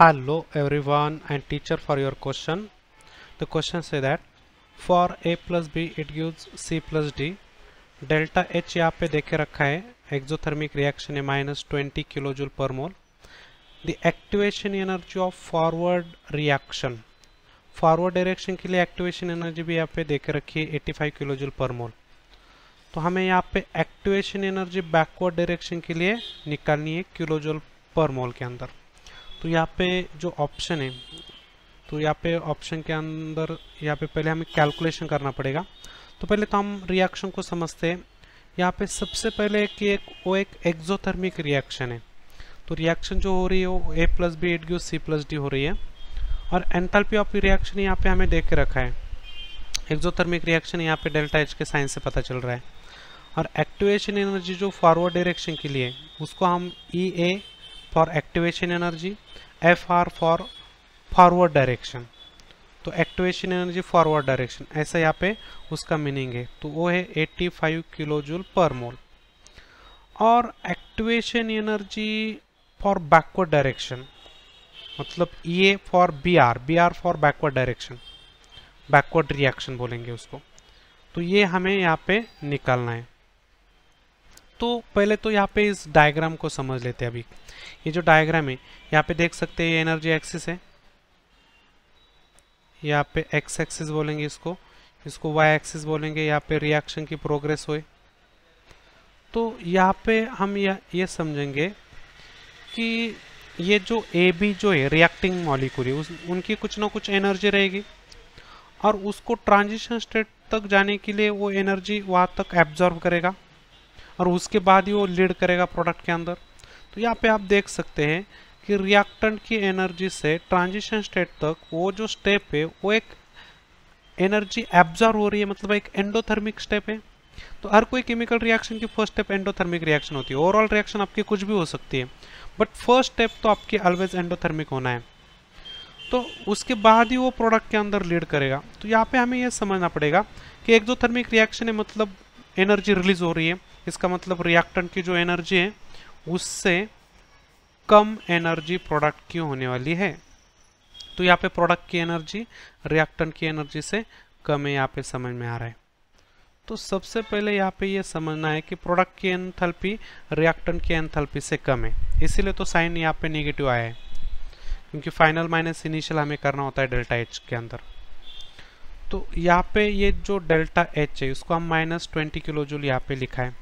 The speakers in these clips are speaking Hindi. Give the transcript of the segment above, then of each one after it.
hello, everyone, and teacher for your question. The question say that, for a plus b, it gives c plus d. Delta H यहाँ पे देखे रखा है एक्जोथर्मिक रिएक्शन है माइनस ट्वेंटी किलो जूल पर mole the activation energy of forward reaction forward direction के लिए एक्टिवेशन एनर्जी भी यहाँ पे देखे रखी है 85 किलो जूल पर मोल तो हमें यहाँ पे एक्टिवेशन एनर्जी बैकवर्ड डायरेक्शन के लिए निकालनी है किलो जूल पर मोल के अंदर. तो यहाँ पे जो ऑप्शन है तो यहाँ पे ऑप्शन के अंदर, यहाँ पे पहले हमें कैलकुलेशन करना पड़ेगा। तो पहले तो हम रिएक्शन को समझते हैं। यहाँ पे सबसे पहले कि एक, वो एक एक्जोथर्मिक रिएक्शन है। तो रिएक्शन जो हो रही है, वो A plus B at C plus D हो रही है। और एंथैल्पी ऑफ़ रिएक्शन यहाँ पे हमें देख के रखा है। एक्जोथर्मिक रिएक्शन यहाँ पे डेल्टा एच के साइन से पता चल रहा है। और एक्टिवेशन एनर्जी जो फॉरवर्ड डायरेक्शन के लिए, उसको हम E A for activation energy F R for forward direction तो एक्टिवेशन एनर्जी फॉरवर्ड डायरेक्शन ऐसा यहाँ पे उसका मीनिंग है। तो वो है 85 किलो जूल पर मोल और activation energy for backward direction मतलब ये for B R B R for backward direction backward reaction बोलेंगे उसको। तो ये हमें यहाँ पे निकालना है। तो पहले तो यहाँ पे इस डायग्राम को समझ लेते हैं अभी। ये जो डायग्राम है, यहाँ पे देख सकते हैं ये एनर्जी एक्सिस है। यहाँ पे एक्स एक्सिस बोलेंगे इसको इसको वाई एक्सिस बोलेंगे, यहाँ पे रिएक्शन की प्रोग्रेस हुई तो यहाँ पे हम यह ये समझेंगे कि ये जो ए बी जो है रिएक्टिंग मॉलिक्यूल है उनकी कुछ ना कुछ एनर्जी रहेगी। और उसको ट्रांजिशन स्टेट तक जाने के लिए वो एनर्जी वहाँ तक एब्जॉर्व करेगा। और उसके बाद ही वो लीड करेगा प्रोडक्ट के अंदर। तो यहाँ पे आप देख सकते हैं कि रिएक्टेंट की एनर्जी से ट्रांजिशन स्टेट तक वो जो स्टेप है, वो एक एनर्जी एब्जॉर्व हो रही है मतलब एक एंडोथर्मिक स्टेप है। तो हर कोई केमिकल रिएक्शन की फ़र्स्ट स्टेप एंडोथर्मिक रिएक्शन होती है। ओवरऑल रिएक्शन आपकी कुछ भी हो सकती है बट फ़र्स्ट स्टेप तो आपकी ऑलवेज एंडोथर्मिक होना है। तो उसके बाद ही वो प्रोडक्ट के अंदर लीड करेगा। तो यहाँ पे हमें यह समझना पड़ेगा कि एक्जोथर्मिक रिएक्शन है मतलब एनर्जी रिलीज़ हो रही है। इसका मतलब रिएक्टेंट की जो एनर्जी है, उससे कम एनर्जी प्रोडक्ट की होने वाली है? तो यहाँ पे प्रोडक्ट की एनर्जी रिएक्टेंट की एनर्जी से कम है, यहाँ पे समझ में आ रहा है। तो सबसे पहले यहाँ पे ये समझना है कि प्रोडक्ट की एंथैल्पी रिएक्टेंट की एंथैल्पी से कम है। इसीलिए तो साइन यहाँ पे नेगेटिव आया है, क्योंकि फाइनल माइनस इनिशियल हमें करना होता है डेल्टा एच के अंदर। तो यहाँ पे ये जो डेल्टा एच है उसको हम माइनस ट्वेंटी किलो जूल यहाँ पे लिखा है।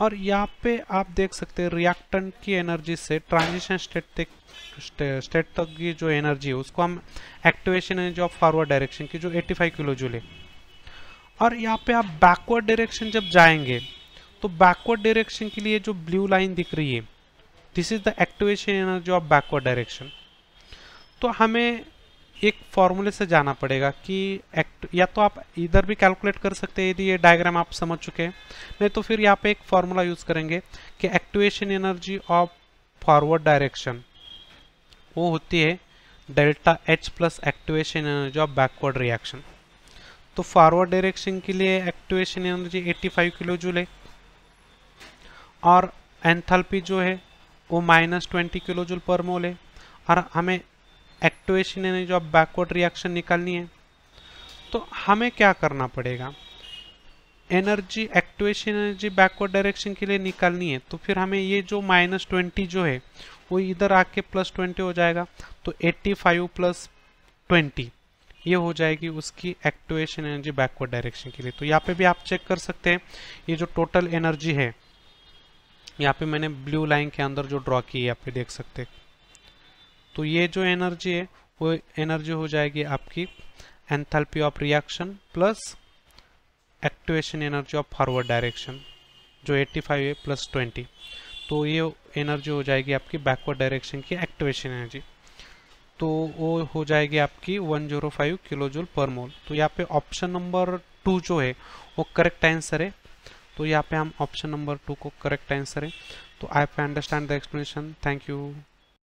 और यहाँ पे आप देख सकते हैं रिएक्टेंट की एनर्जी से ट्रांजिशन स्टेट तक स्टेट तक की जो एनर्जी है, उसको हम activation energy of forward direction की जो 85 किलो जूल है। और यहाँ पे आप बैकवर्ड डायरेक्शन जब जाएँगे तो बैकवर्ड डायरेक्शन के लिए जो ब्लू लाइन दिख रही है this is the activation energy of backward direction तो हमें एक फॉर्मूले से जाना पड़ेगा कि एक्ट या तो आप इधर भी कैलकुलेट कर सकते हैं, यदि ये डायग्राम आप समझ चुके हैं। नहीं तो फिर यहाँ पे एक फॉर्मूला यूज़ करेंगे कि activation energy of forward direction वो होती है delta H plus activation energy of backward reaction तो फॉरवर्ड डायरेक्शन के लिए एक्टिवेशन एनर्जी 85 किलो जूल है। और एंथैल्पी जो है, वो माइनस ट्वेंटी किलो जूल पर मोल है। और हमें activation energy of backward reaction निकालनी है तो हमें क्या करना पड़ेगा? Energy activation energy backward direction के लिए निकालनी है तो फिर हमें ये जो माइनस ट्वेंटी जो है, वो इधर आके प्लस ट्वेंटी हो जाएगा तो एट्टी फाइव प्लस ट्वेंटी ये हो जाएगी उसकी एक्टिवेशन एनर्जी बैकवर्ड डायरेक्शन के लिए। तो यहाँ पे भी आप चेक कर सकते हैं, ये जो टोटल एनर्जी है, यहाँ पे मैंने ब्लू लाइन के अंदर जो ड्रॉ की है यहाँ पे देख सकते हैं। तो ये जो एनर्जी है, वो एनर्जी हो जाएगी आपकी enthalpy of reaction plus activation energy of forward direction, जो 85 है प्लस 20 तो ये एनर्जी हो जाएगी आपकी बैकवर्ड डायरेक्शन की एक्टिवेशन एनर्जी तो वो हो जाएगी आपकी 105 किलो जूल पर मोल। तो यहाँ पे ऑप्शन नंबर टू जो है, वो करेक्ट आंसर है। तो यहाँ पे हम ऑप्शन नंबर टू को करेक्ट आंसर है। तो आई पे understand the explanation thank you